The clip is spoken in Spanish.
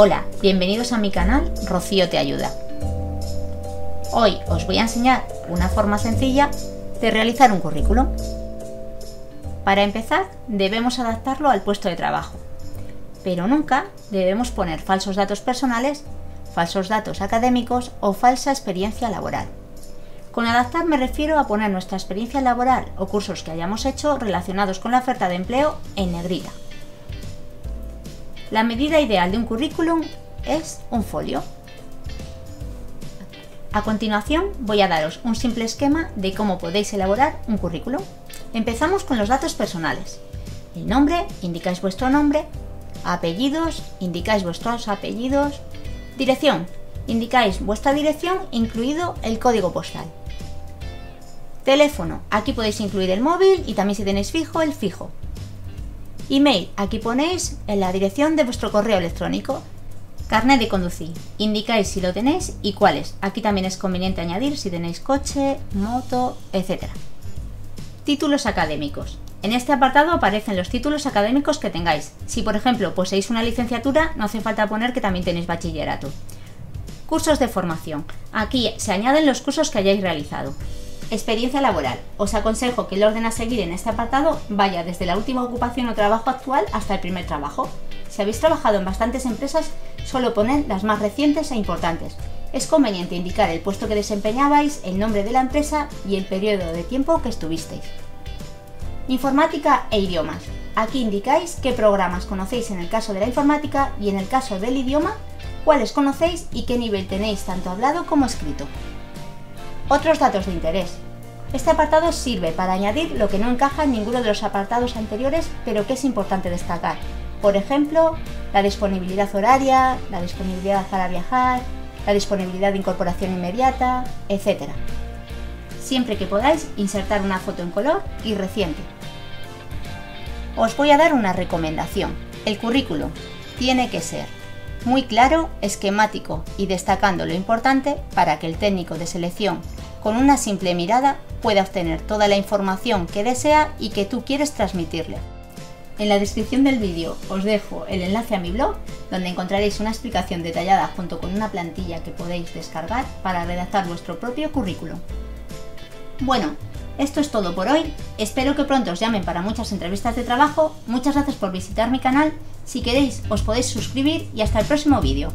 Hola, bienvenidos a mi canal Rocío te ayuda. Hoy os voy a enseñar una forma sencilla de realizar un currículum. Para empezar, debemos adaptarlo al puesto de trabajo, pero nunca debemos poner falsos datos personales, falsos datos académicos o falsa experiencia laboral. Con adaptar me refiero a poner nuestra experiencia laboral o cursos que hayamos hecho relacionados con la oferta de empleo en negrita. La medida ideal de un currículum es un folio. A continuación voy a daros un simple esquema de cómo podéis elaborar un currículum. Empezamos con los datos personales. El nombre, indicáis vuestro nombre. Apellidos, indicáis vuestros apellidos. Dirección, indicáis vuestra dirección incluido el código postal. Teléfono, aquí podéis incluir el móvil y también si tenéis fijo, el fijo. Email, aquí ponéis en la dirección de vuestro correo electrónico. Carnet de conducir, indicáis si lo tenéis y cuáles. Aquí también es conveniente añadir si tenéis coche, moto, etc. Títulos académicos. En este apartado aparecen los títulos académicos que tengáis. Si por ejemplo poseéis una licenciatura, no hace falta poner que también tenéis bachillerato. Cursos de formación. Aquí se añaden los cursos que hayáis realizado. Experiencia laboral. Os aconsejo que el orden a seguir en este apartado vaya desde la última ocupación o trabajo actual hasta el primer trabajo. Si habéis trabajado en bastantes empresas, solo ponen las más recientes e importantes. Es conveniente indicar el puesto que desempeñabais, el nombre de la empresa y el periodo de tiempo que estuvisteis. Informática e idiomas. Aquí indicáis qué programas conocéis en el caso de la informática y en el caso del idioma, cuáles conocéis y qué nivel tenéis tanto hablado como escrito. Otros datos de interés. Este apartado sirve para añadir lo que no encaja en ninguno de los apartados anteriores, pero que es importante destacar. Por ejemplo, la disponibilidad horaria, la disponibilidad para viajar, la disponibilidad de incorporación inmediata, etc. Siempre que podáis, insertar una foto en color y reciente. Os voy a dar una recomendación. El currículum tiene que ser muy claro, esquemático y destacando lo importante para que el técnico de selección con una simple mirada pueda obtener toda la información que desea y que tú quieres transmitirle. En la descripción del vídeo os dejo el enlace a mi blog, donde encontraréis una explicación detallada junto con una plantilla que podéis descargar para redactar vuestro propio currículum. Bueno, esto es todo por hoy, espero que pronto os llamen para muchas entrevistas de trabajo, muchas gracias por visitar mi canal, si queréis os podéis suscribir y hasta el próximo vídeo.